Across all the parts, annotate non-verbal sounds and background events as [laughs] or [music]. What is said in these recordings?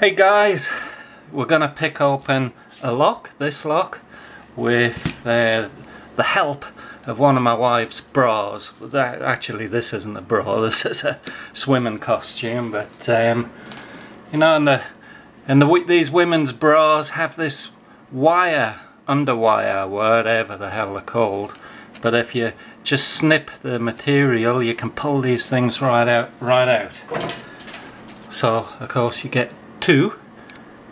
Hey guys, we're going to pick open a lock, this lock, with uh, the help of one of my wife's bras. That, actually this isn't a bra, [laughs] this is a swimming costume, but um, you know, and the, and the, these women's bras have this wire, underwire, whatever the hell they're called, but if you just snip the material you can pull these things right out, right out. So of course you get two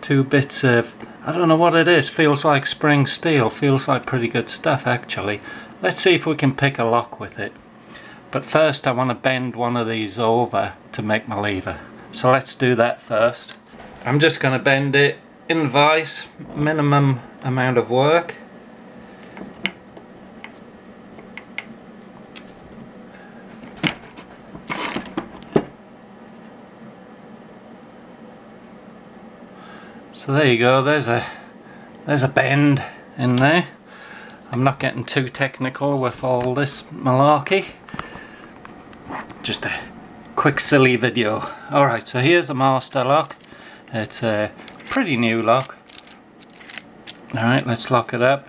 two bits of I don't know what it is feels like spring steel feels like pretty good stuff actually. Let's see if we can pick a lock with it. But first I want to bend one of these over to make my lever. So let's do that first. I'm just going to bend it in vise minimum amount of work So there you go, there's a there's a bend in there. I'm not getting too technical with all this malarkey. Just a quick silly video. Alright, so here's a master lock. It's a pretty new lock. Alright, let's lock it up.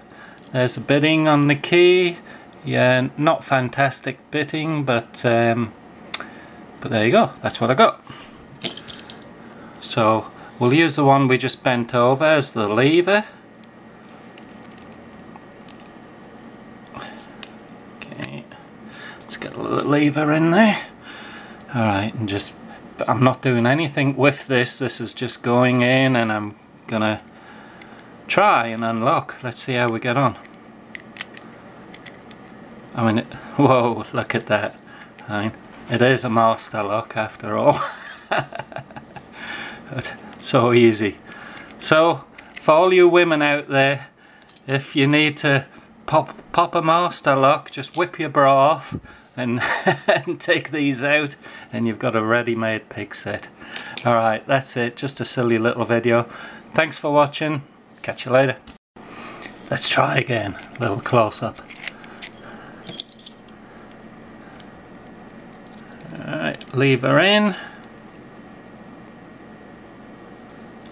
There's a bitting on the key. Yeah, not fantastic bitting, but um, but there you go. That's what I got. So We'll use the one we just bent over as the lever. Okay, let's get a little lever in there. Alright, and just, I'm not doing anything with this, this is just going in and I'm gonna try and unlock. Let's see how we get on. I mean, it, [laughs] whoa, look at that. I mean, it is a master lock after all. [laughs] so easy. So for all you women out there if you need to pop pop a master lock just whip your bra off and, [laughs] and take these out and you've got a ready-made pick set. Alright that's it. Just a silly little video. Thanks for watching. Catch you later. Let's try again. A little close-up. Alright lever in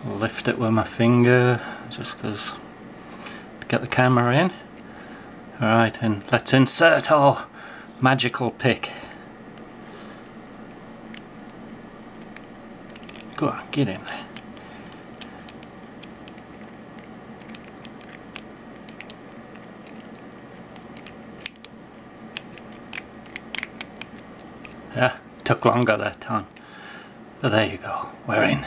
lift it with my finger just because to get the camera in. Alright and let's insert our magical pick. Go on get in there. Yeah took longer that time. But there you go we're in